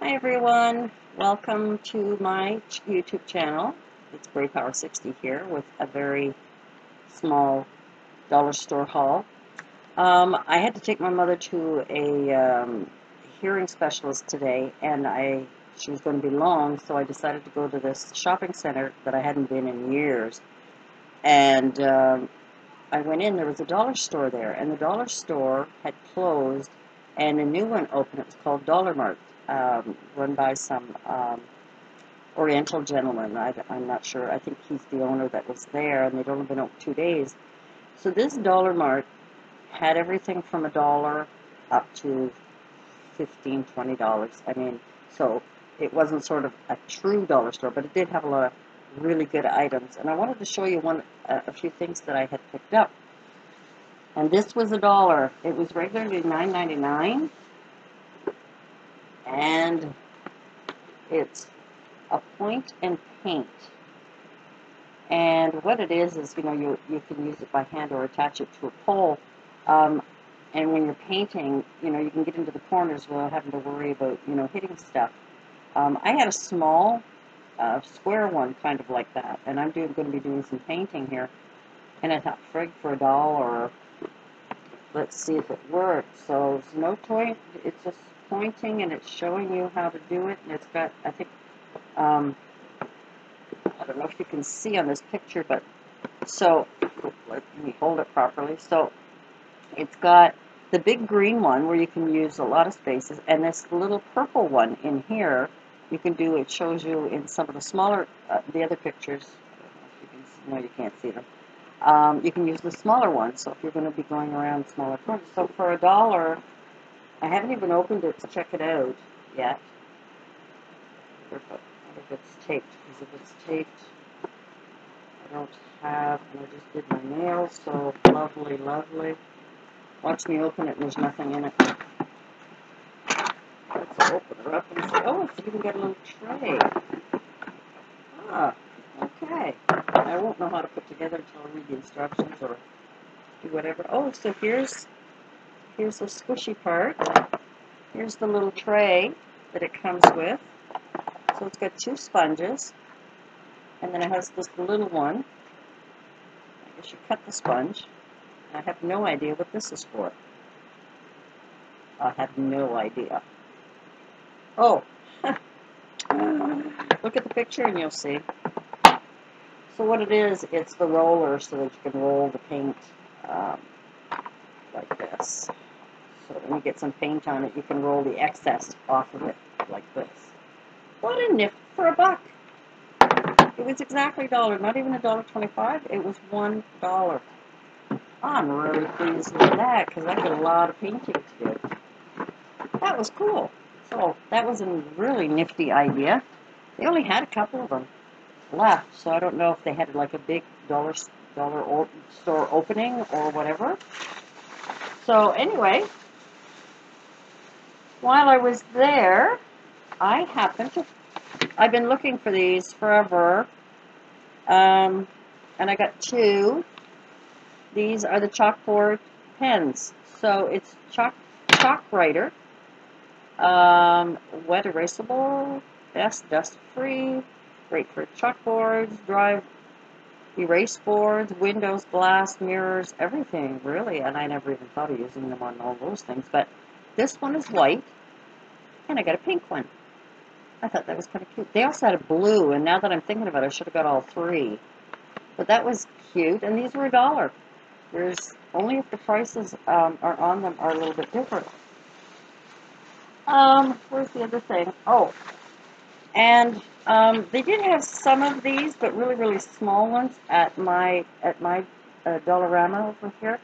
Hi everyone, welcome to my YouTube channel. It's Power 60 here with a very small dollar store haul. Um, I had to take my mother to a um, hearing specialist today and I she was going to be long so I decided to go to this shopping center that I hadn't been in years and um, I went in, there was a dollar store there and the dollar store had closed and a new one opened. It was called Dollar Mart um, run by some um, Oriental gentleman. I, am not sure. I think he's the owner that was there, and they'd only been open two days. So this Dollar Mart had everything from a dollar up to fifteen, twenty dollars. I mean, so it wasn't sort of a true dollar store, but it did have a lot of really good items. And I wanted to show you one, uh, a few things that I had picked up. And this was a dollar. It was regularly nine ninety nine and it's a point and paint. And what it is is, you know, you, you can use it by hand or attach it to a pole. Um, and when you're painting, you know, you can get into the corners without having to worry about, you know, hitting stuff. Um, I had a small uh, square one kind of like that, and I'm going to be doing some painting here. And I thought, frig, for a dollar, let's see if it works. So it's no toy, it's just pointing and it's showing you how to do it. And it's got, I think, um, I don't know if you can see on this picture, but so let me hold it properly. So it's got the big green one where you can use a lot of spaces, and this little purple one in here you can do. It shows you in some of the smaller, uh, the other pictures. You can, no, you can't see them. Um, you can use the smaller one. So if you're going to be going around smaller corners, so for a dollar, I haven't even opened it to check it out yet. If, if it's taped, because if it's taped, I don't have, and I just did my nails, so lovely, lovely. Watch me open it and there's nothing in it. Let's open her up and see. Oh, it's even got a little tray. Ah, okay. I won't know how to put together until I read the instructions or do whatever. Oh, so here's Here's the squishy part. Here's the little tray that it comes with. So it's got two sponges. And then it has this little one. I guess you cut the sponge. I have no idea what this is for. I have no idea. Oh, look at the picture and you'll see. So what it is, it's the roller so that you can roll the paint um, like this. So when you get some paint on it, you can roll the excess off of it like this. What a nip for a buck. It was exactly a dollar, not even a dollar twenty-five. It was one dollar. I'm really pleased with that because I got a lot of painting to do. That was cool. So that was a really nifty idea. They only had a couple of them left, so I don't know if they had like a big dollar dollar store opening or whatever. So anyway, while I was there, I happened to, I've been looking for these forever, um, and I got two. These are the chalkboard pens. So it's chalk, chalk writer, um, wet erasable, best dust free, great for chalkboards, drive erase boards, windows, glass, mirrors, everything, really. And I never even thought of using them on all those things. But this one is white, and I got a pink one. I thought that was kind of cute. They also had a blue, and now that I'm thinking about it, I should have got all three. But that was cute, and these were a dollar. There's only if the prices um, are on them are a little bit different. Um, where's the other thing? Oh, and um, they did have some of these, but really, really small ones at my at my uh, Dollarama over here.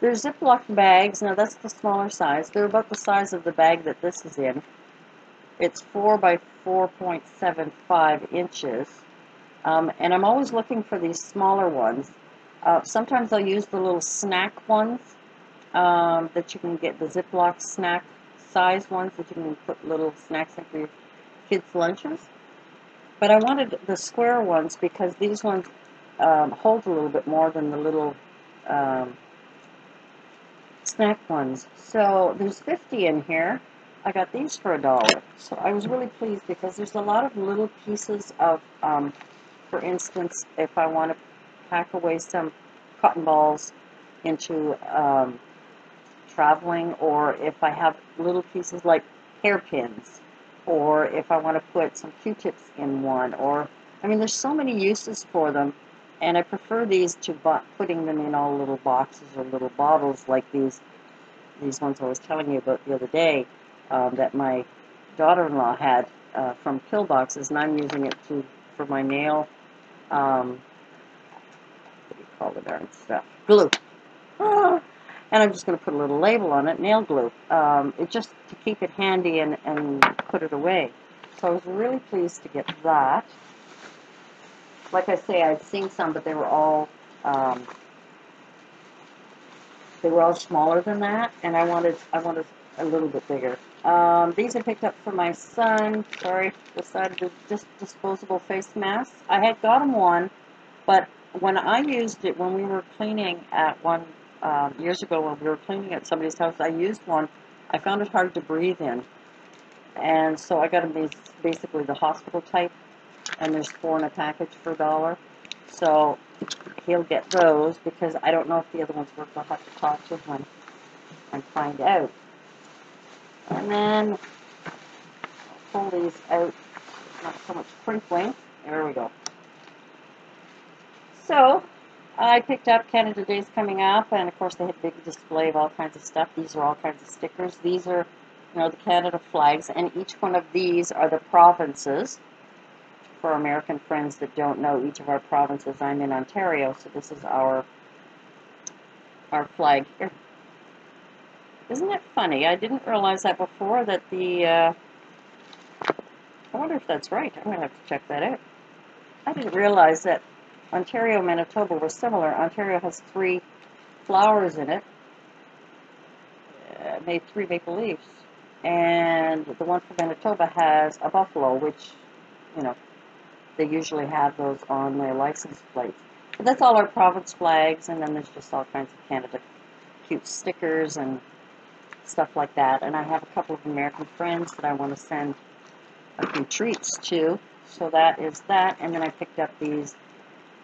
They're Ziploc bags. Now that's the smaller size. They're about the size of the bag that this is in. It's 4 by 4.75 inches. Um, and I'm always looking for these smaller ones. Uh, sometimes I'll use the little snack ones um, that you can get, the Ziploc snack size ones that you can put little snacks in for your kids' lunches. But I wanted the square ones because these ones um, hold a little bit more than the little um, snack ones. So there's 50 in here. I got these for a dollar. So I was really pleased because there's a lot of little pieces of, um, for instance, if I want to pack away some cotton balls into um, traveling, or if I have little pieces like hairpins, or if I want to put some Q-tips in one, or, I mean, there's so many uses for them, and I prefer these to putting them in all little boxes or little bottles like these, these ones I was telling you about the other day, um, that my daughter-in-law had uh, from Pillboxes, and I'm using it to for my nail, um, what do you call the darn stuff? Glue. Ah, and I'm just going to put a little label on it, nail glue. Um, it just to keep it handy and, and put it away. So I was really pleased to get that. Like I say, I'd seen some, but they were all um, they were all smaller than that, and I wanted I wanted a little bit bigger. Um, these I picked up for my son. Sorry, decided to just disposable face masks. I had got him one, but when I used it, when we were cleaning at one um, years ago, when we were cleaning at somebody's house, I used one. I found it hard to breathe in, and so I got a, basically the hospital type, and there's four in a package for a dollar. So he'll get those because I don't know if the other ones work. I'll have to talk to him and find out. And then pull these out, not so much crinkling. There we go. So, I picked up Canada Day's coming up, and of course they had a big display of all kinds of stuff. These are all kinds of stickers. These are, you know, the Canada flags, and each one of these are the provinces. For American friends that don't know each of our provinces, I'm in Ontario, so this is our our flag here. Isn't it funny? I didn't realize that before that the, uh, I wonder if that's right. I'm going to have to check that out. I didn't realize that Ontario and Manitoba were similar. Ontario has three flowers in it, uh, made three maple leaves. And the one for Manitoba has a buffalo, which, you know, they usually have those on their license plates. But that's all our province flags, and then there's just all kinds of Canada cute stickers and stuff like that. And I have a couple of American friends that I want to send a few treats to. So that is that. And then I picked up these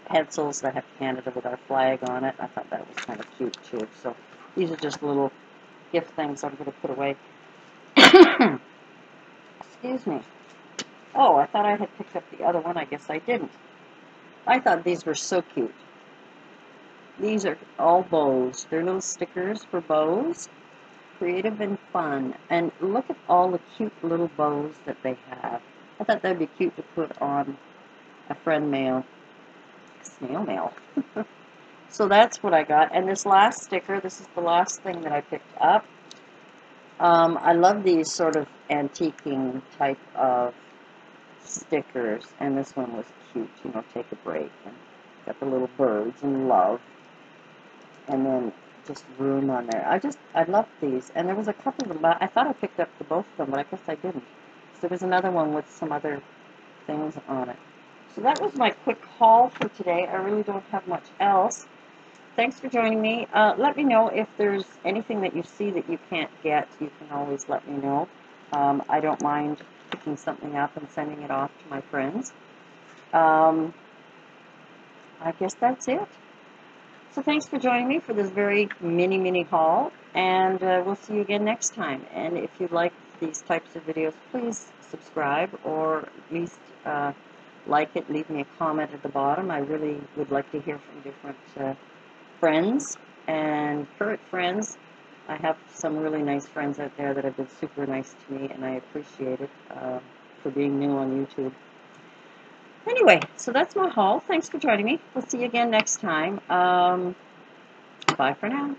pencils that have Canada with our flag on it. I thought that was kind of cute too. So these are just little gift things I'm going to put away. Excuse me. Oh, I thought I had picked up the other one. I guess I didn't. I thought these were so cute. These are all bows. They're little stickers for bows creative and fun. And look at all the cute little bows that they have. I thought that'd be cute to put on a friend mail, snail mail. so that's what I got. And this last sticker, this is the last thing that I picked up. Um, I love these sort of antiquing type of stickers. And this one was cute, you know, take a break. And got the little birds and love. And then just room on there. I just, I love these. And there was a couple of them, I thought I picked up the both of them, but I guess I didn't. So there was another one with some other things on it. So that was my quick haul for today. I really don't have much else. Thanks for joining me. Uh, let me know if there's anything that you see that you can't get. You can always let me know. Um, I don't mind picking something up and sending it off to my friends. Um, I guess that's it. So thanks for joining me for this very mini, mini haul, and uh, we'll see you again next time. And if you like these types of videos, please subscribe or at least uh, like it, leave me a comment at the bottom. I really would like to hear from different uh, friends and current friends. I have some really nice friends out there that have been super nice to me, and I appreciate it uh, for being new on YouTube. Anyway, so that's my haul. Thanks for joining me. We'll see you again next time. Um, bye for now.